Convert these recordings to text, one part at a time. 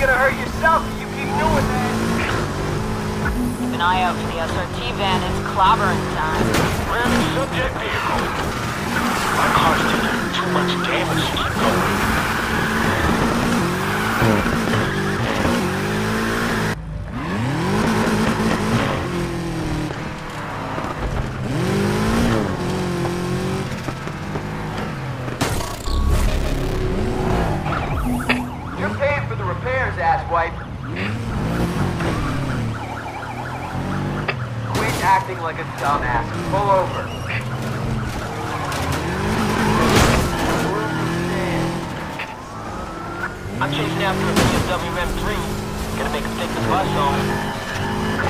gonna hurt yourself if you keep doing that. Keep an eye out for the SRT van. It's clobbering time. Ramming subject vehicle. My car's taking too much damage to keep going. Like a dumbass. Pull over. I'm chasing after a BMW M3. Gonna make him take the bus home.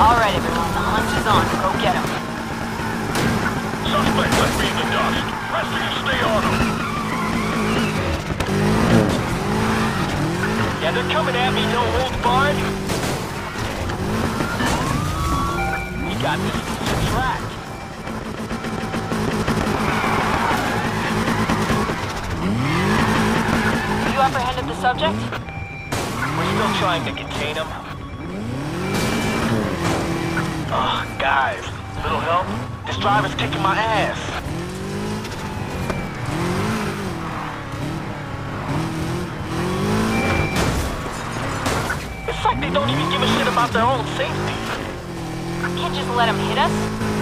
All right, everyone. The hunt is on. Go get him. Suspect left me in the dust. Rest of you stay on him. Yeah, they're coming at me, no holds barred. You apprehended the subject? We're still trying to contain him. Oh, guys, little help? This driver's kicking my ass. It's like they don't even give a shit about their own safety. Can't just let him hit us?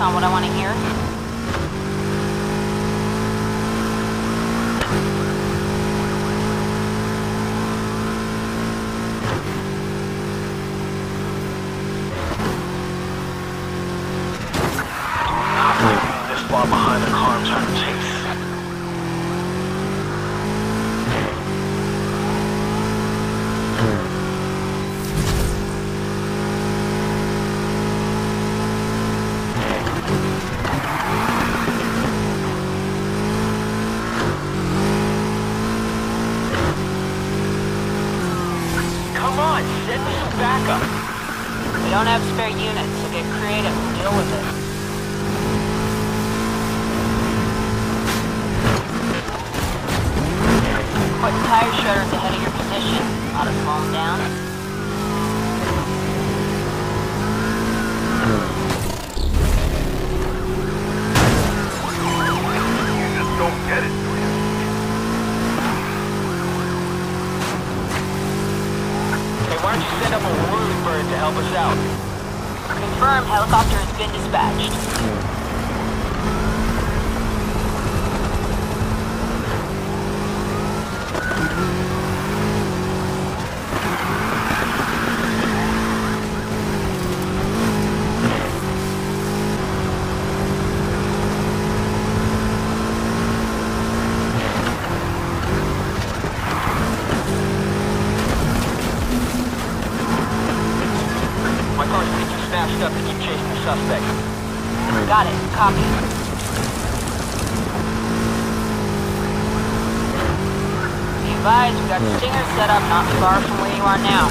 Not what I want to hear. Tire shredders ahead of your position. Ought to slow down. Smashed up to keep chasing the suspect. Got it. Copy. Be advised, we got Stinger set up not far from where you are now.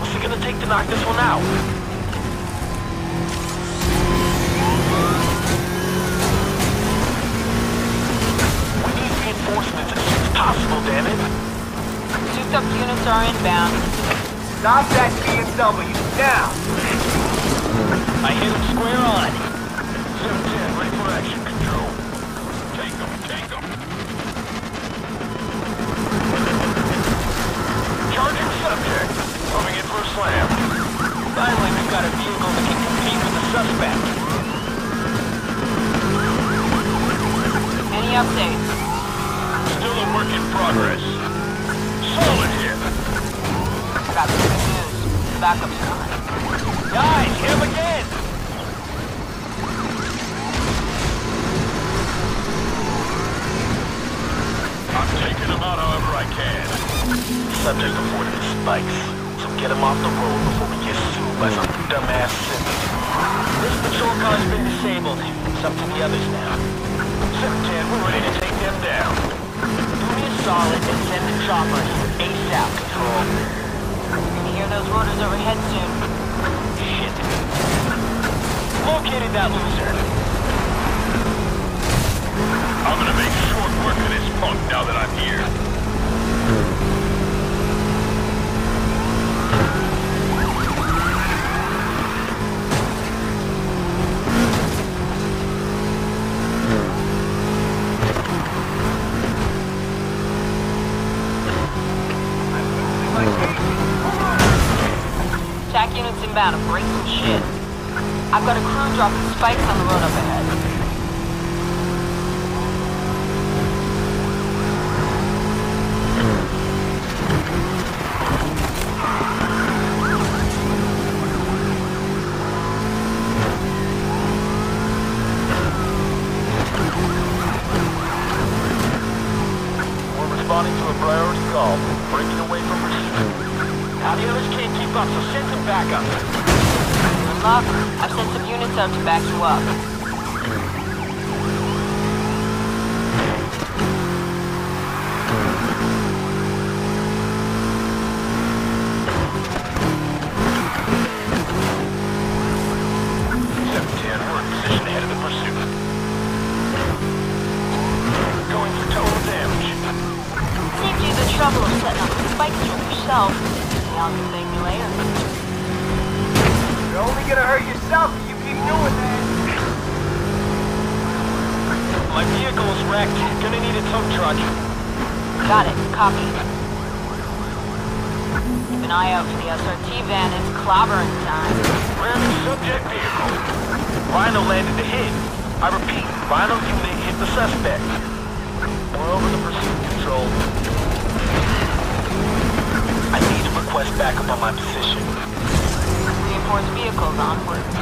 What's he gonna take to knock this one out? Souped units are inbound. Stop that BMW now! I hit him square on. Backup's coming. Guys, him again. I'm taking him out however I can. Subject the spikes, so get him off the road before we get sued by some dumbass city. This patrol car's been disabled. It's up to the others now. 710, we're ready to take them down. Do me a solid and send the chopper ASAP, Control. Gonna hear those rotors overhead soon. Shit. Located that loser. I'm gonna make short work of this punk now that I'm here. Hmm. Attack units inbound and break some shit. I've got a crew dropping spikes on the road up ahead. We're responding to a priority call. Breaking away from pursuit. Now the others can't keep up, so send some backup. Good luck. I've to back you up. My vehicle's wrecked. Gonna need a tow truck. Got it. Copy. Keep an eye out for the SRT van. It's clobbering time. Ramming subject vehicle. Rhino landed the hit. I repeat, Rhino unit hit the suspect. We're over the pursuit control. I need to request backup on my position. Reinforced vehicles onward.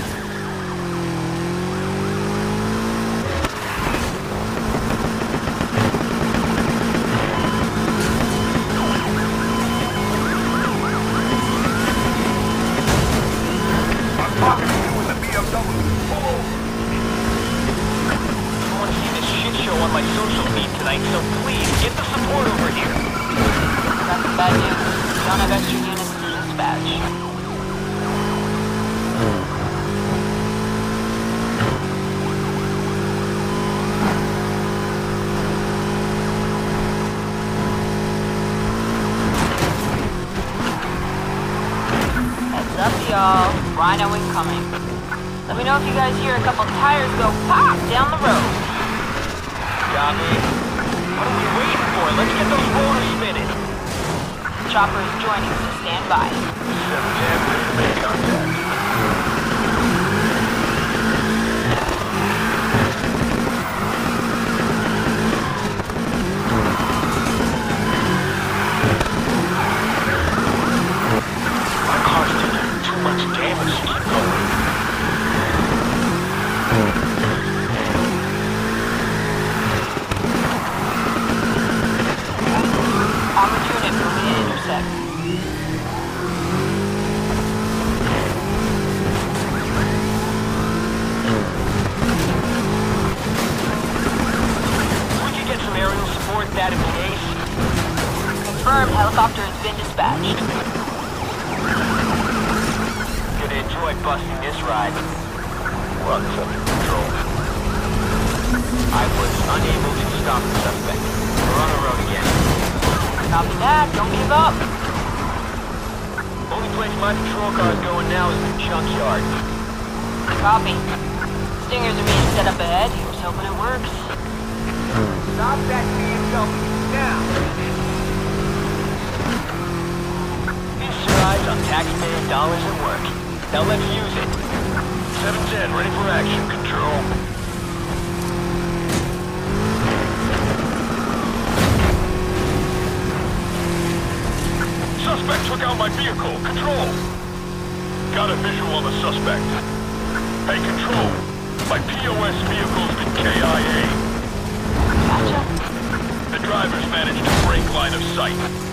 tonight, so please get the support over here. Got some bad news. We don't have extra units to dispatch. Heads up, y'all. Rhino incoming. Let me know if you guys hear a couple tires go pop down the road. Copy. What are we waiting for? Let's get those rotors spinning. Chopper is joining, so stand by. 710, ready make contact. That in case. Confirmed, helicopter has been dispatched. Gonna enjoy busting this ride. Run subject control. I was unable to stop the suspect. We're on the road again. Copy that, don't give up. Only place my patrol car is going now is the junkyard. Copy. Stingers are being set up ahead. Here's hoping it works. Stop that BMW now. Your eyes on taxpayer dollars at work. Now let's use it. 710, ready for action, control. Suspect took out my vehicle. Control. Got a visual on the suspect. Hey, control. My POS vehicle's been KIA. The driver's managed to break line of sight.